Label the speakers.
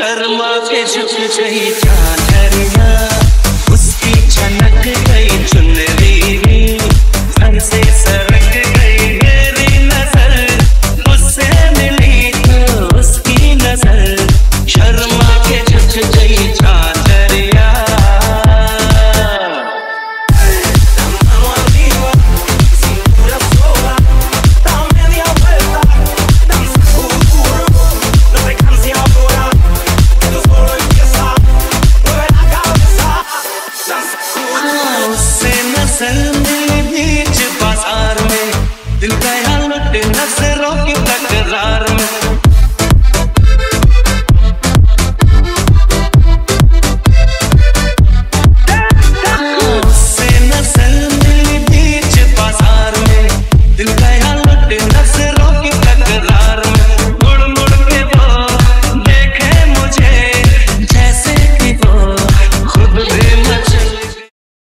Speaker 1: शर्मा के झुक गई। चादर ना